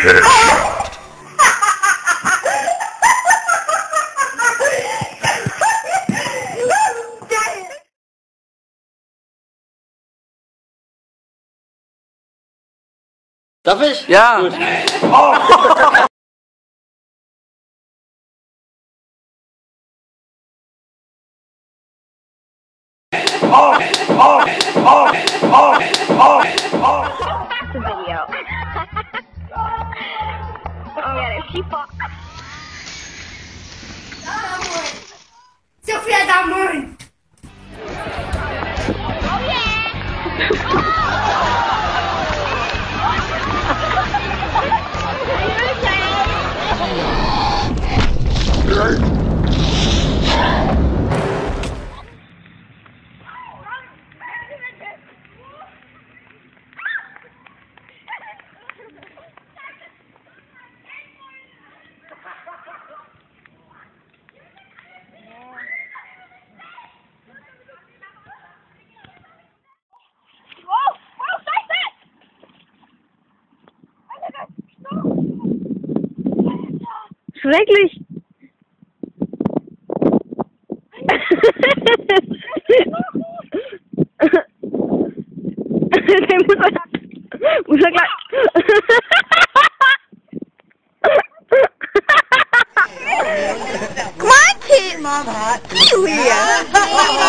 Headshot. Darf ich? Oh. Oh. Oh. Oh, oh, oh, oh, oh, oh. That's a video. pipoca. Seu filho da mãe! Oh, yeah. Right. Schrecklich. Den muss er, muss er gleich. Come on! Mom! What's up?